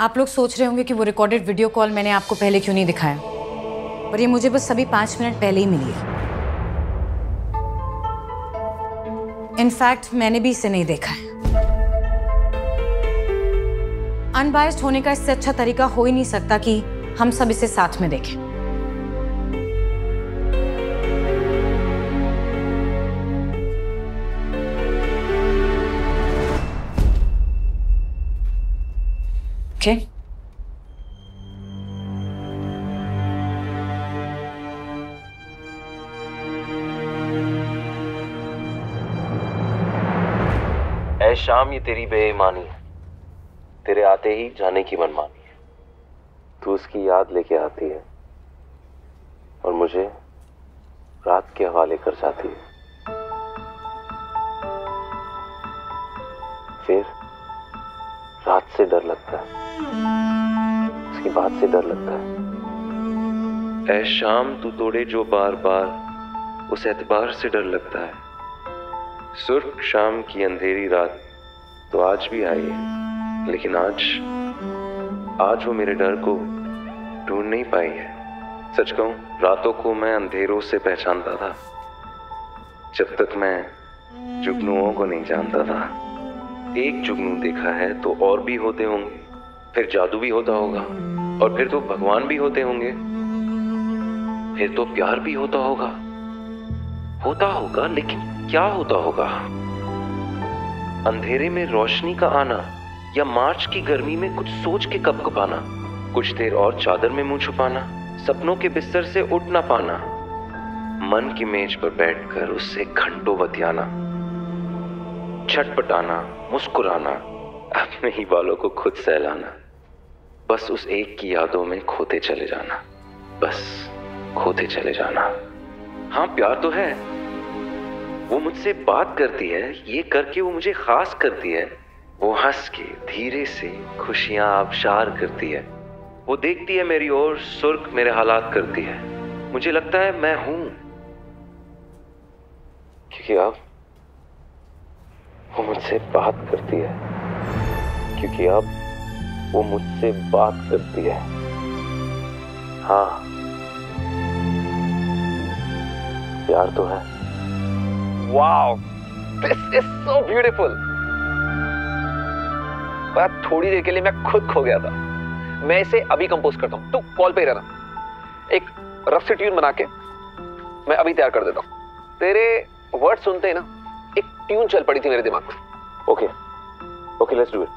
आप लोग सोच रहे होंगे कि वो रिकॉर्डेड वीडियो कॉल मैंने आपको पहले क्यों नहीं दिखाया? पर ये मुझे बस सभी पाँच मिनट पहले ही मिली है। इनफैक्ट मैंने भी इसे नहीं देखा है। अनबायस्ड होने का इससे अच्छा तरीका हो ही नहीं सकता कि हम सब इसे साथ में देखें। Okay. ऐ शाम ये तेरी बेईमानी है। तेरे आते ही जाने की मनमानी है। तू उसकी याद लेके आती है और मुझे रात के हवाले कर जाती है। फिर से डर लगता है। उसकी बात से डर लगता है। ऐ शाम, तू तोड़े जो बार बार उस एतबार से डर लगता है। सुर्ख शाम की अंधेरी रात तो आज भी आई है, लेकिन आज आज वो मेरे डर को ढूंढ नहीं पाई है। सच कहूँ, रातों को मैं अंधेरों से पहचानता था, जब तक मैं जुगनुओं को नहीं जानता था। एक जुगनू देखा है तो और भी होते होंगे। फिर जादू भी होता होगा और फिर तो भगवान भी होते होंगे। फिर तो प्यार भी होता होगा। होता होगा, लेकिन क्या होता होगा? अंधेरे में रोशनी का आना या मार्च की गर्मी में कुछ सोच के कप कपाना, कुछ देर और चादर में मुँह छुपाना, सपनों के बिस्तर से उठ ना पाना, मन की मेज पर बैठकर उससे घंटों बतियाना। छटपटाना, मुस्कुराना, अपने ही बालों को खुद सहलाना। बस उस एक की यादों में खोते चले जाना। बस खोते चले जाना। हाँ प्यार तो है। वो मुझसे बात करती है, ये करके वो मुझे खास करती है। वो हंस के, धीरे से खुशियाँ आबशार करती है। वो देखती है मेरी ओर, सुर्ख मेरे हालात करती है। मुझे लगता है मैं हूँ। क्योंकि अब वो मुझसे बात करती है। क्योंकि अब वो मुझसे बात करती है। हाँ। प्यार तो है। Wow! This is so beautiful पर थोड़ी देर के लिए मैं खुद खो गया था। मैं इसे अभी कंपोज करता हूँ। तू कॉल पे रहना। एक रफ सी ट्यून बना के मैं अभी तैयार कर देता हूँ। तेरे वर्ड सुनते ही ना ट्यून चल पड़ी थी मेरे दिमाग में। Okay okay let's do it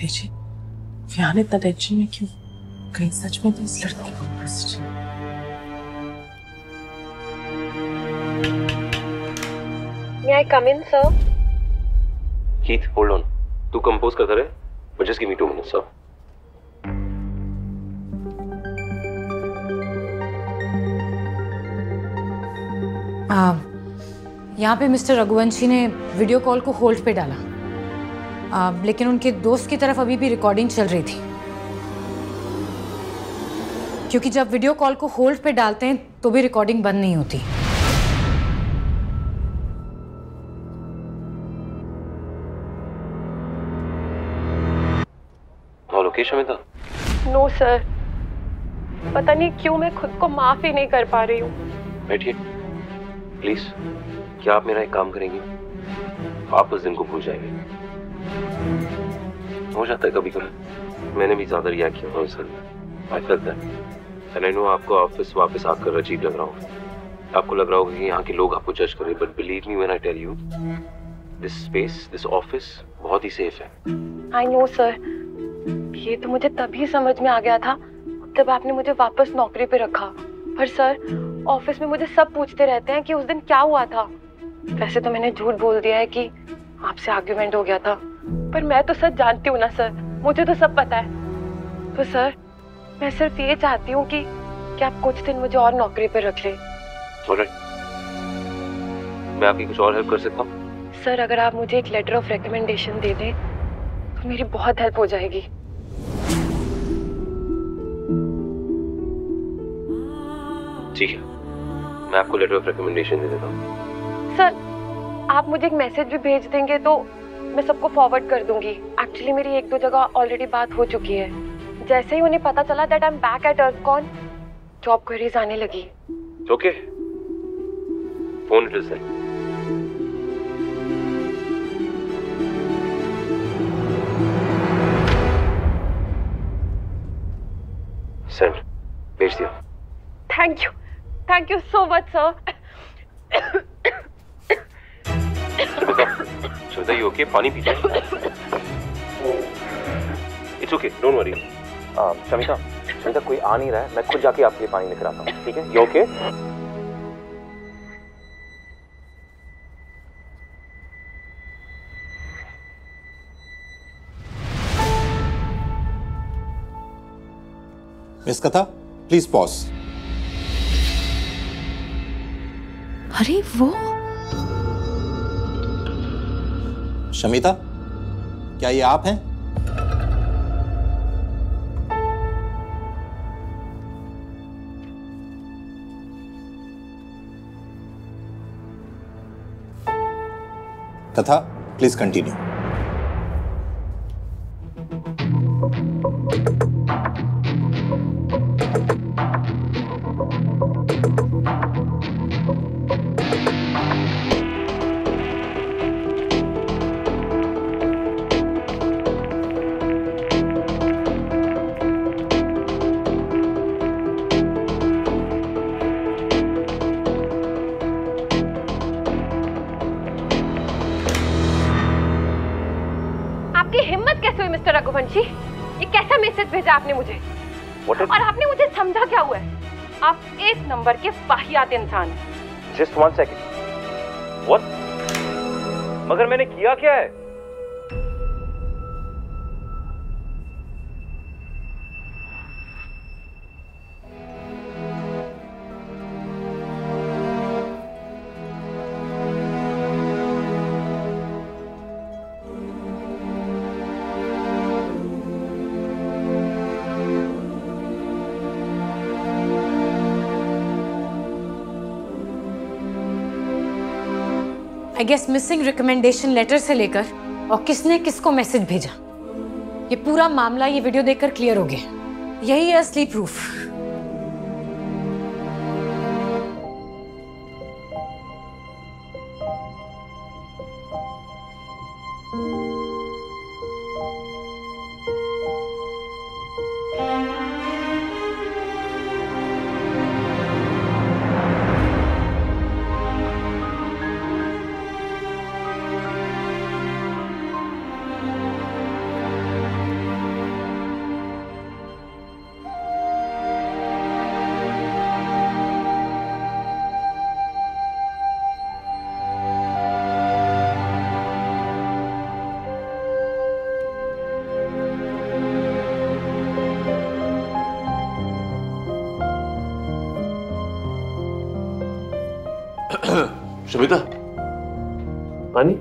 तेज़ी फियान इतना टेंशन में क्यों? कहीं सच में तो इस लड़की को message May I come in, sir? Keith hold on तू कंपोज करता रहे but just give me two minutes sir यहाँ पे मिस्टर रघुवंशी ने वीडियो कॉल को होल्ड पे डाला। आ, लेकिन उनके दोस्त की तरफ़ अभी भी रिकॉर्डिंग चल रही थी। क्योंकि जब वीडियो कॉल को होल्ड पे डालते हैं तो भी रिकॉर्डिंग बंद नहीं होती। हाँ लोकेश अमिता नो सर पता नहीं क्यों मैं खुद को माफ़ ही नहीं कर पा रही हूँ। बैठिए। प्लीज़ क्या आप मेरा एक काम करेंगी? आप उस दिन को भूल जाएँगे। हो जाता है कभी कभी मैंने भी ज़्यादा रिएक्ट किया था। उस दिन I felt that I know आपको ऑफ़िस वापस आकर अजीब लग रहा होगा। आपको लग रहा होगा कि यहाँ के लोग आपको जज कर रहे but believe me when I tell you this space this office बहुत ही सेफ़ है। आई नो सर ये तो मुझे तभी समझ में आ गया था जब आपने मुझे वापस नौकरी पे रखा। पर सर ऑफ़िस में मुझे सब पूछते रहते हैं कि उस दिन क्या हुआ था। वैसे तो मैंने झूठ बोल दिया है कि आपसे आर्ग्यूमेंट हो गया था। पर मैं तो सच जानती हूँ ना सर। मुझे तो सब पता है। तो सर मैं सिर्फ़ ये चाहती हूँ कि, कि आप कुछ दिन मुझे और नौकरी पर रख ले। मैं आपकी कुछ और हेल्प कर सकता हूँ? सर अगर आप मुझे एक लेटर ऑफ़ रिकमेंडेशन दे दें तो मेरी बहुत हेल्प हो जाएगी। ठीक है। मैं आपको लेटर ऑफ़ रिकमेंडेशन दे देता हूँ। सर आप मुझे एक मैसेज भी भेज देंगे तो मैं सबको फॉरवर्ड कर दूँगी। एक्चुअली मेरी एक दो जगह ऑलरेडी बात हो चुकी है। जैसे ही उन्हें पता चला that I am back at earth job queries आने लगी। Okay phone it send send भेज दिया। Thank you thank you so much sir Sumita you okay पानी P it's okay don't worry Shamita Shamita कोई आ नहीं रहा है। मैं खुद जाके आपके लिए पानी लेकर आता हूँ। ठीक है? You okay miss Katha please pause अरे वो? शमिता क्या ये आप हैं? कथा प्लीज़ कंटिन्यू आपकी हिम्मत कैसे हुई मिस्टर रघुवंशी? ये कैसा मैसेज भेजा आपने मुझे? और आपने मुझे समझा क्या हुआ है? आप एक नंबर के फाहियात इंसान जस्ट वन सेकेंड मगर मैंने किया क्या है? I guess missing recommendation letter से लेकर और किसने किसको मैसेज भेजा। ये पूरा मामला ये वीडियो देखकर क्लियर हो गया। यही है असली प्रूफ शमिता पानी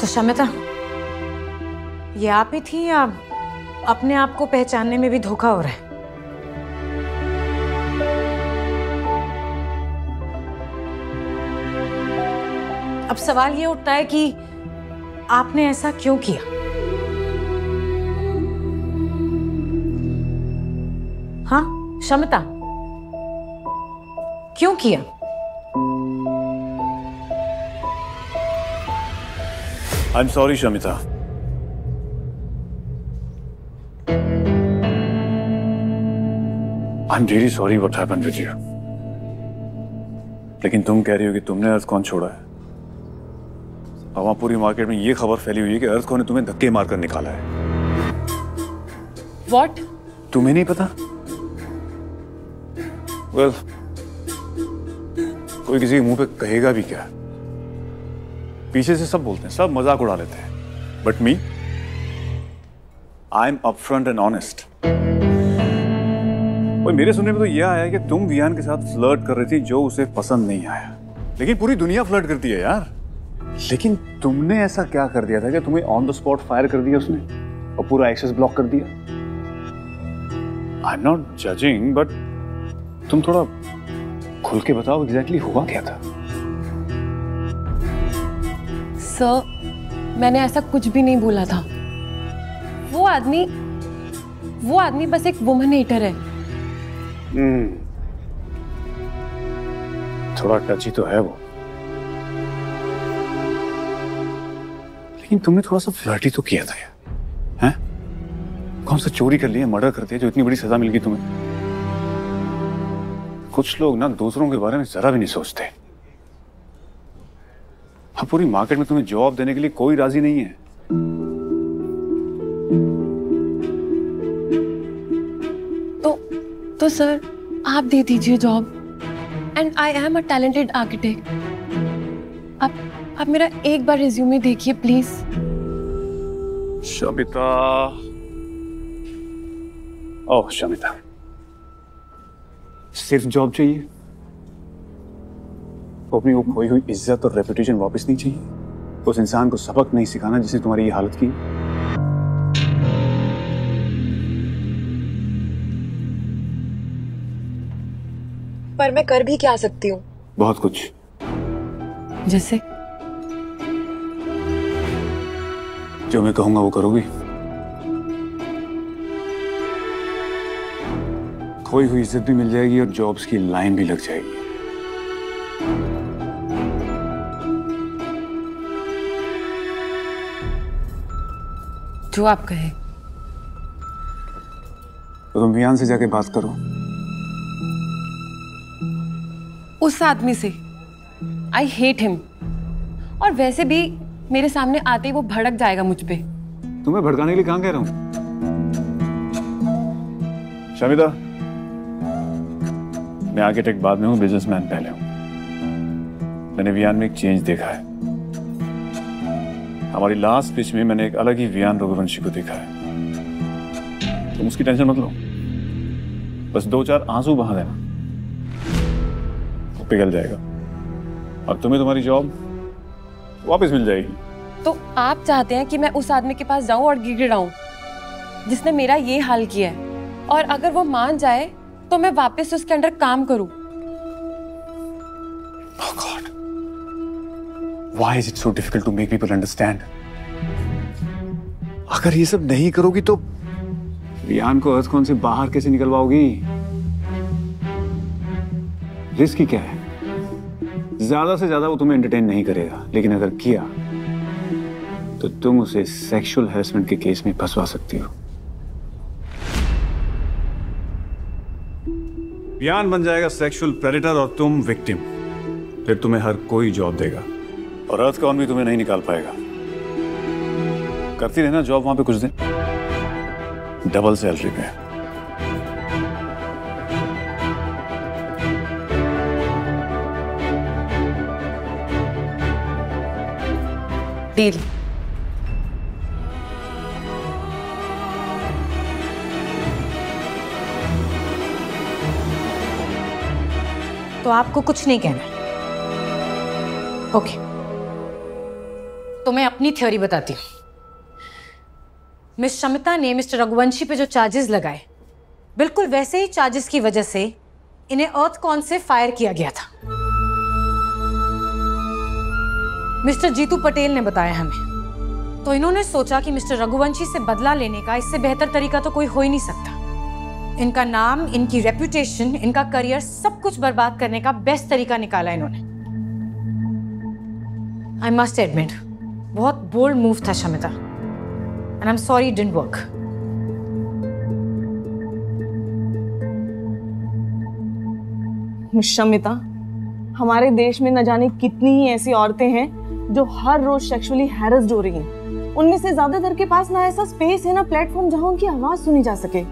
तो शमिता ये आप ही थी या अपने आप को पहचानने में भी धोखा हो रहा है? अब सवाल ये उठता है कि आपने ऐसा क्यों किया हाँ शमिता क्यों किया I'm sorry, Shamita. I'm really sorry what happened with you. लेकिन तुम कह रही हो कि तुमने अर्थ कौन छोड़ा है वहाँ पूरी मार्केट में ये खबर फैली हुई है कि अर्थ कौन ने तुम्हें धक्के मारकर निकाला है। वॉट तुम्हें नहीं पता? Well, कोई किसी के मुँह पे कहेगा भी क्या? पीछे से सब बोलते हैं सब मज़ाक उड़ा लेते हैं। But me I am upfront and honest और मेरे सुनने में तो यह आया कि तुम वियान के साथ फ्लर्ट कर रही थी जो उसे पसंद नहीं आया। लेकिन पूरी दुनिया फ्लर्ट करती है यार। लेकिन तुमने ऐसा क्या कर दिया था कि तुम्हें ऑन द स्पॉट फायर कर दिया उसने और पूरा एक्सेस ब्लॉक कर दिया? I am not judging but तुम थोड़ा खुल के बताओ एग्जैक्टली exactly हुआ क्या था? सर मैंने ऐसा कुछ भी नहीं बोला था। वो आदमी वो आदमी बस एक वुमन हेटर है। हम्म थोड़ा टची तो है वो। लेकिन तुमने थोड़ा सा फ्लर्टी तो किया था यार, हैं? कौन सा चोरी कर लिया मर्डर कर दिया, जो इतनी बड़ी सजा मिल गई तुम्हें? कुछ लोग ना दूसरों के बारे में जरा भी नहीं सोचते। हाँ पूरी मार्केट में तुम्हें जॉब देने के लिए कोई राज़ी नहीं है। तो तो सर, आप दे दीजिए job. And I am a talented architect आप आप मेरा एक बार रिज्यूमे देखिए प्लीज़ शमिता। ओह शमिता। सिर्फ़ जॉब चाहिए? अपनी वो खोई हुई इज़्ज़त और रेपुटेशन वापस नहीं चाहिए? उस इंसान को सबक नहीं सिखाना जिसने तुम्हारी ये हालत की? पर मैं कर भी क्या सकती हूँ? बहुत कुछ। जैसे जो मैं कहूँगा वो करोगी। खोई हुई इज़्ज़त भी मिल जाएगी और जॉब्स की लाइन भी लग जाएगी। जो आप कहे। तो तुम वियान से जाके बात करो। उस आदमी से। आई हेट हिम और वैसे भी मेरे सामने आते ही वो भड़क जाएगा मुझ पर तुम्हें भड़काने के लिए कहाँ कह रहा हूँ? शमिता मैं आर्किटेक्ट बाद में हूँ बिजनेसमैन पहले हूँ। मैंने वियान में एक चेंज देखा है। हमारी लास्ट पिच में मैंने एक अलग ही वियान रघुवंशी को देखा है। तुम उसकी टेंशन मत लो। बस दो चार आँसू बहा देना। वो पिघल जाएगा। और तुम्हें तुम्हारी जॉब वापस मिल जाएगी। तो आप चाहते हैं कि मैं उस आदमी के पास जाऊँ और गिड़गिड़ाऊं जिसने मेरा ये हाल किया है। और अगर वो मान जाए तो मैं वापस उसके अंडर काम करूँ। Oh God. Why is it so difficult to make people understand? अगर ये सब नहीं करोगी तो रियान को अर्थ कौन से बाहर कैसे निकलवाओगी? रिस्क ही क्या है? ज़्यादा से ज़्यादा वो तुम्हें एंटरटेन नहीं करेगा लेकिन अगर किया तो तुम उसे सेक्सुअल हैरेसमेंट के केस में फंसवा सकती हो। रियान बन जाएगा सेक्सुअल प्रेडेटर और तुम विक्टिम फिर तुम्हें हर कोई जॉब देगा। और अर्थ कौन भी तुम्हें नहीं निकाल पाएगा। करती रहना जॉब वहाँ पे कुछ दिन। डबल सैलरी पे। डील तो आपको कुछ नहीं कहना ओके तो मैं अपनी थ्योरी बताती हूँ। मिस शमिता ने मिस्टर रघुवंशी पे जो चार्जेस लगाए, बिल्कुल वैसे ही चार्जेस की वजह से इन्हें अर्थ कॉन से फायर किया गया था। मिस्टर जीतू पटेल ने बताया हमें। तो इन्होंने सोचा कि मिस्टर रघुवंशी से बदला लेने का इससे बेहतर तरीका तो कोई हो ही नहीं सकता। इनका नाम, इनकी रेपुटेशन इनका करियर सब कुछ बर्बाद करने का बेस्ट तरीका निकाला इन्होंने। आई मस्ट एडमिट बहुत बोल्ड मूव था Shamita. And I am sorry didn't work Shamita, हमारे देश में न जाने कितनी ही ऐसी औरतें हैं जो हर रोज सेक्सुअली हैरस्ड हो रही हैं। उनमें से ज़्यादातर के पास ना ऐसा स्पेस है, ना प्लेटफॉर्म जहाँ उनकी आवाज़ सुनी जा सके।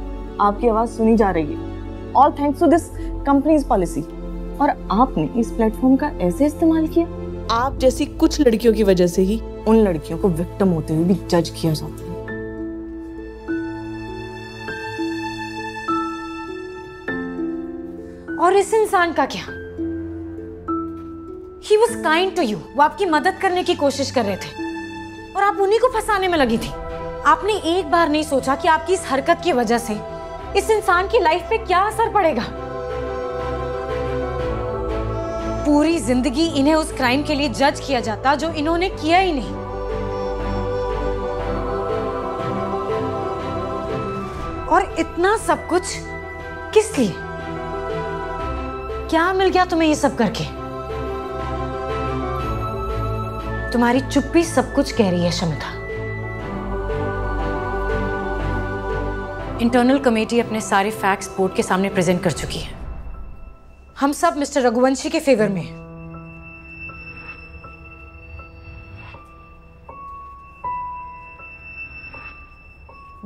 आपकी आवाज़ सुनी जा रही है। All thanks to this company's policy और आपने इस प्लेटफॉर्म का ऐसे इस्तेमाल किया? आप जैसी कुछ लड़कियों की वजह से ही उन लड़कियों को विक्टिम होते हुए भी जज किया जाता है। और इस इंसान का क्या? He was kind to you वो आपकी मदद करने की कोशिश कर रहे थे। और आप उन्हीं को फंसाने में लगी थी। आपने एक बार नहीं सोचा कि आपकी इस हरकत की वजह से इस इंसान की लाइफ पे क्या असर पड़ेगा। पूरी ज़िंदगी इन्हें उस क्राइम के लिए जज किया जाता जो इन्होंने किया ही नहीं। और इतना सब कुछ किस लिए? क्या मिल गया तुम्हें ये सब करके? तुम्हारी चुप्पी सब कुछ कह रही है, शमिता। इंटरनल कमेटी अपने सारे फैक्ट्स बोर्ड के सामने प्रेजेंट कर चुकी है। हम सब मिस्टर रघुवंशी के फेवर में हैं।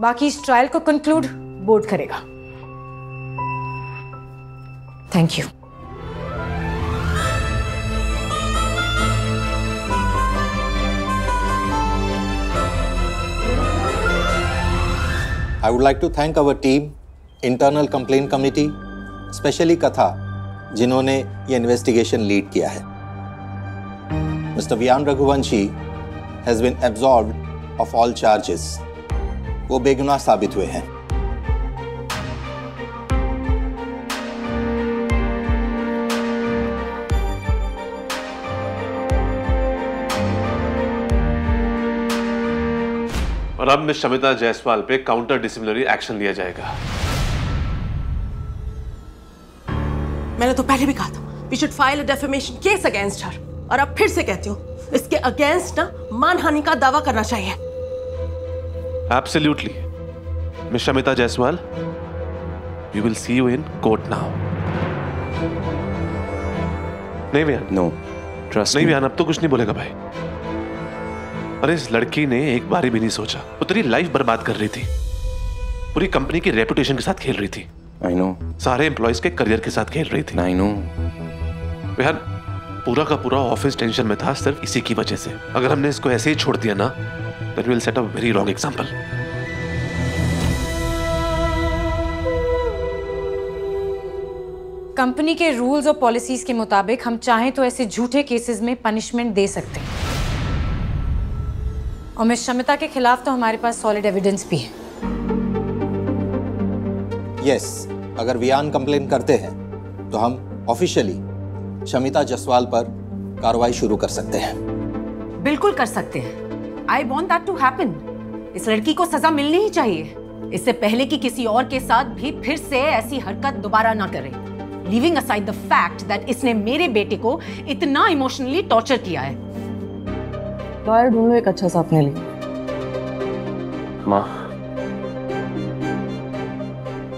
बाकी इस ट्रायल को कंक्लूड बोर्ड करेगा। Thank you I would like to thank our team, internal complaint committee, specially Katha जिन्होंने ये इन्वेस्टिगेशन लीड किया है। Mister Vian Raghuvanshi has been absorb of all charges वो बेगुनाह साबित हुए हैं। और अब मिस शमिता जायसवाल पे काउंटर डिसिप्लिनरी एक्शन लिया जाएगा। मैंने तो पहले भी कहा था we should file a defamation case against her और अब फिर से कहती हूँ इसके अगेंस्ट ना मानहानि का दावा करना चाहिए. Absolutely miss Shamita Jaiswal we will see you in court now नहीं वियान नो ट्रस्ट नहीं वियान अब तो कुछ नहीं बोलेगा भाई। अरे इस लड़की ने एक बारी भी नहीं सोचा। वो तेरी लाइफ बर्बाद कर रही थी। पूरी कंपनी की रेपुटेशन के साथ खेल रही थी। आई नो सारे एम्प्लॉयज़ के करियर के साथ खेल रही थी। आई नो यार पूरा का पूरा ऑफ़िस टेंशन में था सिर्फ़ इसी की वजह से। अगर हमने इसको ऐसे ही छोड़ दिया ना then will set a very wrong example company के रूल्स और पॉलिसीज़ के मुताबिक हम चाहें तो ऐसे झूठे केसेस में पनिशमेंट दे सकते हैं। और मिस शमिता के खिलाफ तो हमारे पास सॉलिड एविडेंस भी है। यस अगर वियान कंप्लेन करते हैं तो हम ऑफिशियली शमिता जसवाल पर कार्रवाई शुरू कर सकते हैं। बिल्कुल कर सकते हैं। I want that to happen इस लड़की को सजा मिलनी ही चाहिए। इससे पहले कि किसी और के साथ भी फिर से ऐसी हरकत दोबारा ना करे। Leaving aside the fact that इसने मेरे बेटे को इतना इमोशनली टॉर्चर किया है। लॉयर ढूंढ लो एक अच्छा सा अपने लिए माँ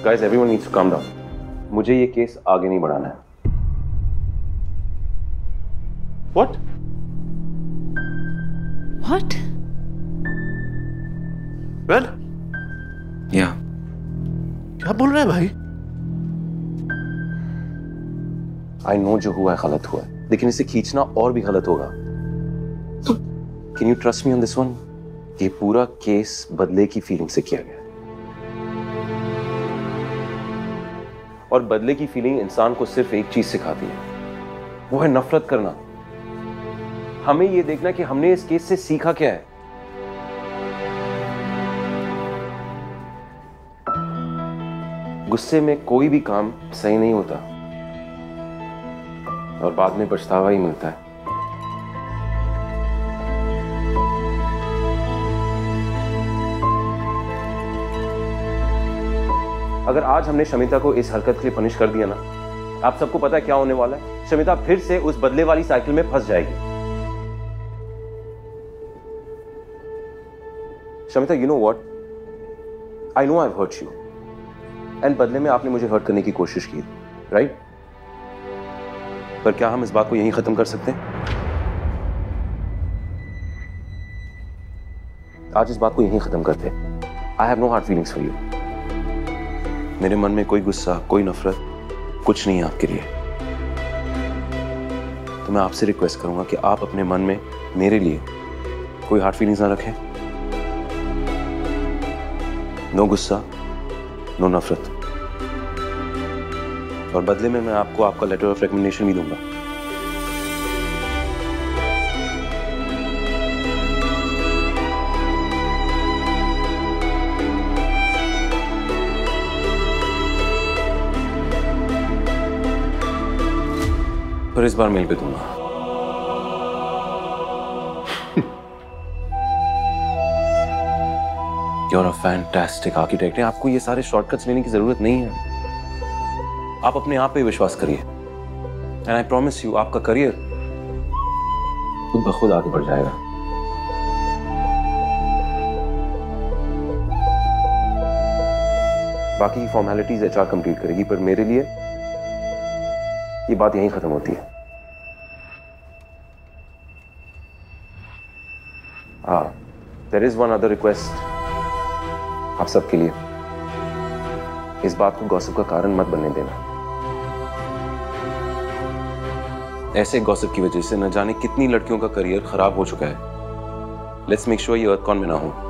guys everyone needs to calm down मुझे ये केस आगे नहीं बढ़ाना है। व्हाट व्हाट वेल या क्या बोल रहा है भाई? आई नो जो हुआ है गलत हुआ है। लेकिन इसे खींचना और भी गलत होगा। Can you trust me on this one ये पूरा केस बदले की फीलिंग से किया गया है। और बदले की फीलिंग इंसान को सिर्फ़ एक चीज़ सिखाती है। वो है नफरत करना। हमें ये देखना कि हमने इस केस से सीखा क्या है। गुस्से में कोई भी काम सही नहीं होता। और बाद में पछतावा ही मिलता है। अगर आज हमने शमिता को इस हरकत के लिए पनिश कर दिया ना, आप सबको पता है क्या होने वाला है? शमिता फिर से उस बदले वाली साइकिल में फंस जाएगी। Shamita you know what I know I hurt you and बदले में आपने मुझे हर्ट करने की कोशिश की राइट पर क्या हम इस बात को यहीं खत्म कर सकते हैं? आज इस बात को यहीं खत्म करते I have no hard feelings for you मेरे मन में कोई गुस्सा, कोई नफरत, कुछ नहीं है आपके लिए। तो मैं आपसे रिक्वेस्ट करूँगा कि आप अपने मन में मेरे लिए कोई हार्ड फीलिंग्स ना रखें। नो गुस्सा नो नफरत। और बदले में मैं आपको आपका लेटर ऑफ़ रिकमेंडेशन भी दूँगा। पर इस बार मिल पे दूँगा fantastic architect. है आपको ये सारे शॉर्टकट्स लेने की ज़रूरत नहीं है। आप अपने आप पे विश्वास करिए। एंड आई प्रॉमिस यू आपका करियर खुद ब खुद आगे बढ़ जाएगा। बाकी फॉर्मेलिटीज एचआर कंप्लीट करेगी, पर मेरे लिए ये बात यहीं खत्म होती हाँ। There is one other request आप सबके लिए। इस बात को गॉसिप का कारण मत बनने देना। ऐसे गॉसिप की वजह से न जाने कितनी लड़कियों का करियर खराब हो चुका है। लेट्स मेक श्योर ये अर्थ कॉन में ना हो।